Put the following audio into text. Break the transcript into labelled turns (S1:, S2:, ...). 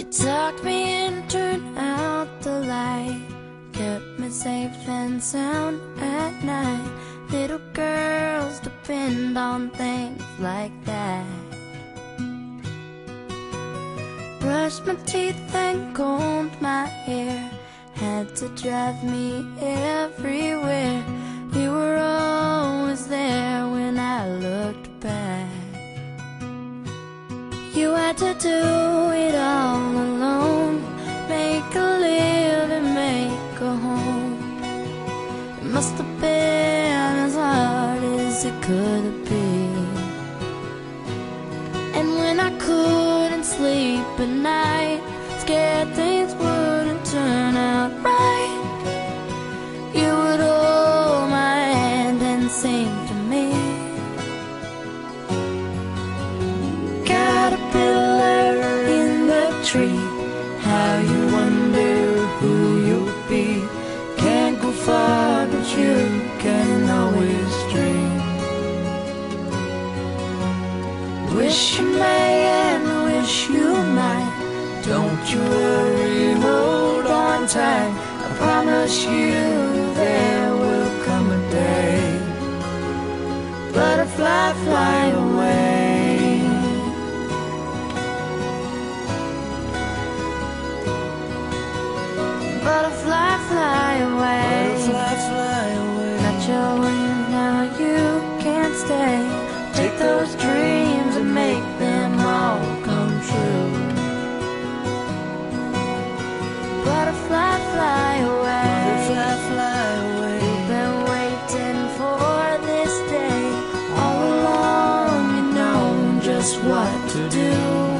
S1: You tucked me in, turned out the light, kept me safe and sound at night. Little girls depend on things like that. Brushed my teeth and combed my hair, had to drive me everywhere. You had to do it all alone, make a living, make a home. It must have been as hard as it could have been. And when I couldn't sleep at night, scared things wouldn't turn out right, you would hold my hand and sing to me. Caterpillar in the tree, how you wonder who you'll be. Can't go far, but you can always dream. Wish you may and wish you might. Don't you worry, hold on tight. I promise you Butterfly, fly away. Butterfly, fly away. Got your wings now, you can't stay. Take those dreams and make them all come true. Butterfly, fly away.
S2: Butterfly, fly away.
S1: Been waiting for this day all along. You know just what to do.